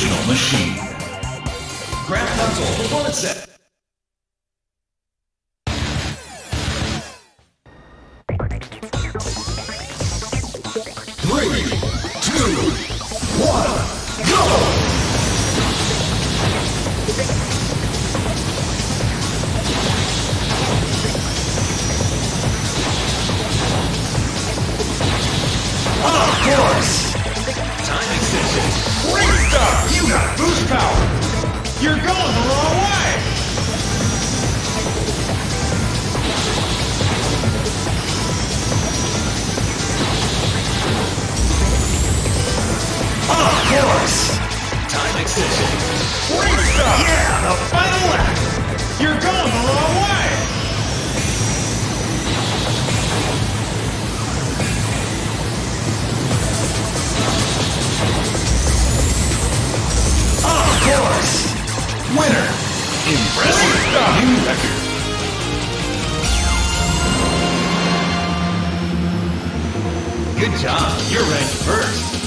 original machine. Grab console performance set. Three, two, one, go! Of course! Time Time extension. Great stuff! Yeah, the final lap! You're going the wrong way! Of course! Winner! Impressive! New record! Good job! You're ranked first!